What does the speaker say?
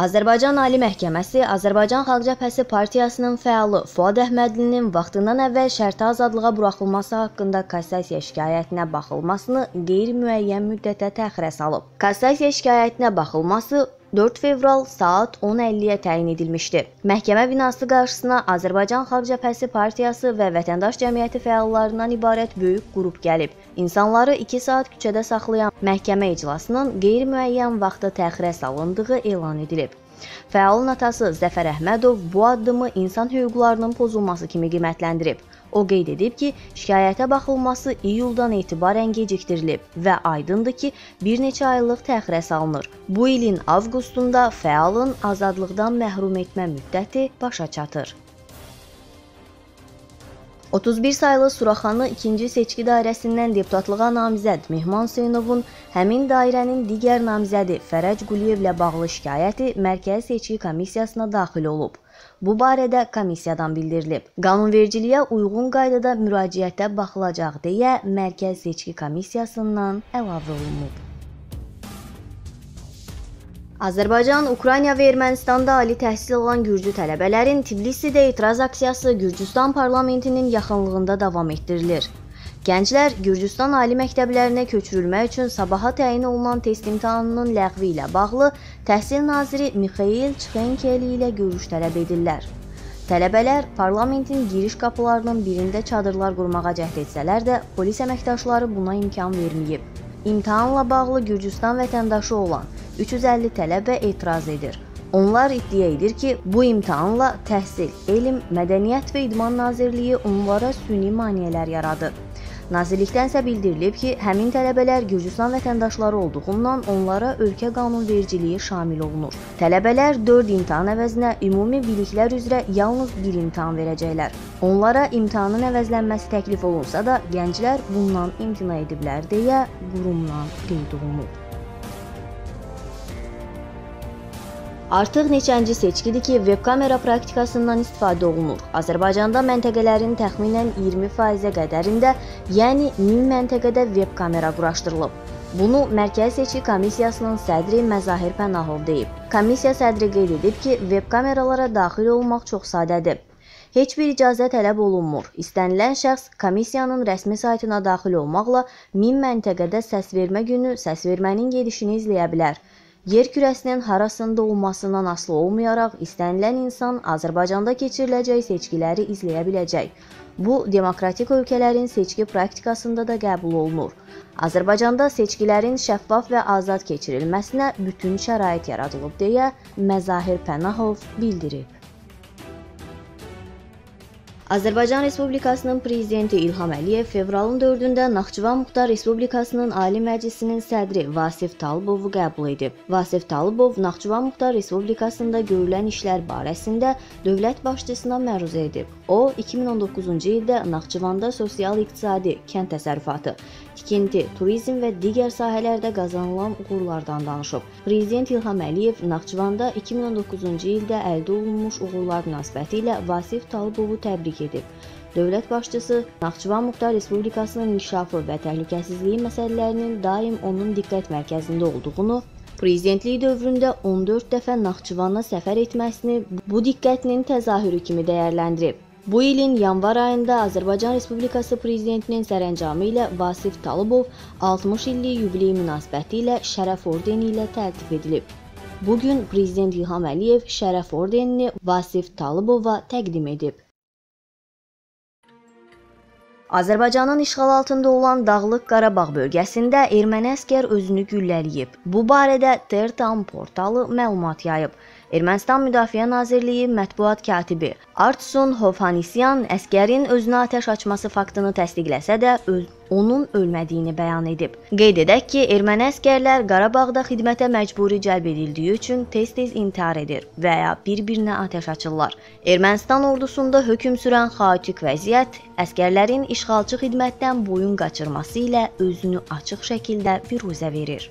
Azərbaycan Ali Məhkəməsi Azərbaycan Xalq Cəbhəsi partiyasının fəalı Fuad Əhmədlinin vaxtından əvvəl şərti azadlığa buraxılması haqqında kassasiya şikayətinə baxılmasını qeyri-müəyyən müddətə təxirə salıb. Kassasiya şikayətinə baxılması 4 fevral saat 10:50-yə təyin edilmişdi. Məhkəmə binası qarşısına Azərbaycan Xalq Cəbhəsi partiyası və vətəndaş cəmiyyəti fəallarından ibarət böyük qrup gəlib. İnsanları 2 saat küçədə saxlayan məhkəmə iclasının qeyri-müəyyən vaxta təxirə salındığı elan edilib. Fəalın atası Zəfər Əhmədov bu addımı insan hüquqlarının pozulması kimi qiymətləndirib. O qeyd edib ki, şikayətə baxılması iyuldan etibarən gecikdirilib və aydındır ki, bir neçə aylıq təxirə salınır. Bu ilin avqustunda fəalın azadlıqdan məhrum etmə müddəti başa çatır. 31 saylı Suraxanı 2-ci seçki dairəsindən deputatlığa namizəd Mehman Hüseynovun həmin dairənin digər namizədi Fərəc Quliyevlə bağlı şikayəti Mərkəzi Seçki Komissiyasına daxil olub. Bu barədə komissiyadan bildirilib. Qanunvericiliyə uyğun qaydada müraciətə baxılacaq deyə Mərkəz Seçki Komissiyasından əlavə olunub. Azərbaycan, Ukrayna və Ermənistanda ali təhsil alan gürcü tələbələrin Tbilisidə etiraz aksiyası Gürcüstan parlamentinin yaxınlığında davam etdirilir. Gənclər Gürcüstan ali məktəblərinə köçürülmək üçün sabaha təyin olunan test imtahanının ləğvi ilə bağlı Təhsil naziri Mixail Çxenkeli ilə görüş tələb edirlər. Tələbələr parlamentin giriş qapılarının birində çadırlar qurmağa cəhd etsələr də, polis əməkdaşları buna imkan verməyib. İmtahanla bağlı Gürcüstan vətəndaşı olan 350 tələbə etiraz edir. Onlar iddia edir ki, bu imtahanla təhsil, elm, mədəniyyət və idman nazirliyi onlara süni maneələr yaradır. Nazirlikdən isə bildirilib ki, həmin tələbələr Gürcüstan vətəndaşları olduğundan onlara ölkə qanunvericiliyi şamil olunur. Tələbələr 4 imtahan əvəzinə ümumi biliklər üzrə yalnız 1 imtahan verəcəklər. Onlara imtahanın əvəzlənməsi təklif olunsa da, gənclər bundan imtina ediblər deyə qurumdan qeyd olunub. Artıq neçənci seçkidir ki, veb-kamera praktikasından istifadə olunur. Azərbaycanda məntəqələrin təxminən 20%-ə qədərində, yəni 1000 məntəqədə veb-kamera quraşdırılıb. Bunu Mərkəzi Seçki Komissiyasının sədri Məzahir Pənahov deyib. Komissiya sədri qeyd edib ki, veb-kameralara daxil olmaq çox sadədir. Heç bir icazə tələb olunmur. İstənilən şəxs komissiyanın rəsmi saytına daxil olmaqla 1000 məntəqədə səsvermə günü səsvermənin gedişini izləyə bilər. Yer kürəsinin harasında olmasından asılı olmayaraq istənilən insan Azərbaycanda keçiriləcək seçkiləri izləyə biləcək. Bu, demokratik ölkələrin seçki praktikasında da qəbul olunur. Azərbaycanda seçkilərin şəffaf və azad keçirilməsinə bütün şərait yaradılıb deyə Məzahir Pənahov bildirib. Azərbaycan Respublikasının prezidenti İlham Əliyev fevralın 4-də Naxçıvan Muxtar Respublikasının Ali Məclisinin sədri Vasif Talıbovu qəbul edib. Vasif Talıbov Naxçıvan Muxtar Respublikasında görülən işlər barəsində dövlət başçısına məruzə edib. O, 2019-cu ildə Naxçıvanda sosial-iqtisadi, kənd təsərrüfatı, tikinti, turizm və digər sahələrdə qazanılan uğurlardan danışıb. Prezident İlham Əliyev Naxçıvanda 2019-cu ildə əldə olunmuş uğurlar münasibətilə Vasif Talıbovu təbrik edib. Dövlət başçısı Naxçıvan Muxtar Respublikasının inkişafı və təhlükəsizliyi məsələlərinin daim onun diqqət mərkəzində olduğunu, prezidentlik dövründə 14 dəfə Naxçıvana səfər etməsini bu diqqətinin təzahürü kimi dəyərləndirib. Bu ilin yanvar ayında Azərbaycan Respublikası prezidentinin sərəncamı ilə Vasif Talıbov 60 illik yubiley münasibəti ilə şərəf ordeni ilə təltif edilib. Bu gün prezident İlham Əliyev şərəf ordenini Vasif Talıbova təqdim edib. Azərbaycanın işğal altında olan Dağlıq Qarabağ bölgəsində erməni əskər özünü güllələyib. Bu barədə Tertam portalı məlumat yayıb. Ermənistan Müdafiə Nazirliyi mətbuat katibi Artsun Hovanisyan əskərin özünə atəş açması faktını təsdiqləsə də öz onun ölmədiyini bəyan edib. Qeyd edək ki, erməni əskərlər Qarabağda xidmətə məcburi cəlb edildiyi üçün tez-tez intihar edir və ya bir-birinə atəş açırlar. Ermənistan ordusunda hökm sürən xaotik vəziyyət əskərlərin işğalçı xidmətdən boyun qaçırması ilə özünü açıq şəkildə biruzə verir.